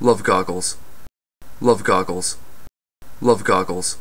Love goggles. Love goggles. Love goggles.